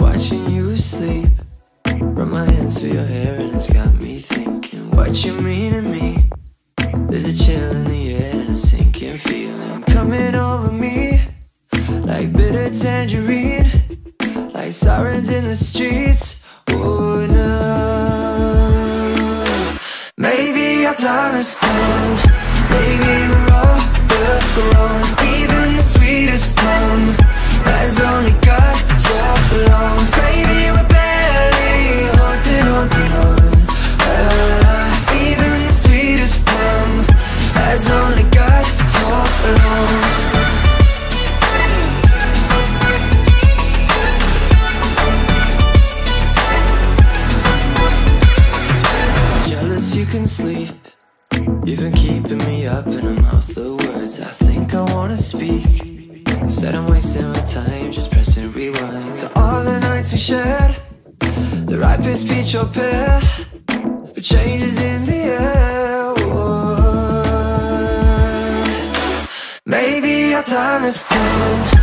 Watching you sleep. Run my hands through your hair and it's got me thinking What you mean to me. There's a chill in the air and a sinking feeling Coming over me. Like bitter tangerine Like sirens in the streets. Oh no. Maybe our time is come Maybe we're all grown Even you can sleep. You've been keeping me up and I'm out the words. I think I wanna speak. Instead I'm wasting my time just pressing rewind To all the nights we shared. The ripest peach or pear. But changes in the air time has come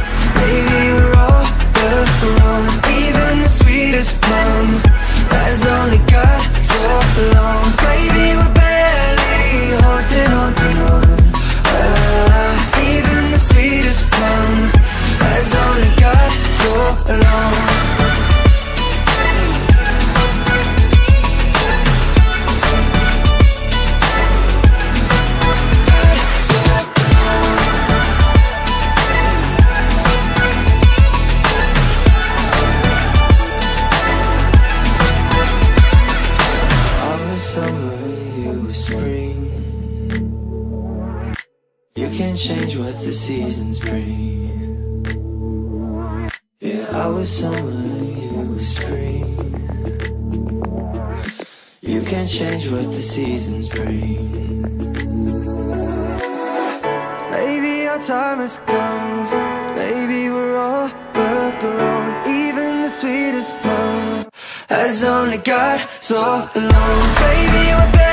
summer, you were spring. You can't change what the seasons bring. Yeah, I was summer, you were spring. You can't change what the seasons bring. Maybe our time has come. Has only got so long. Baby,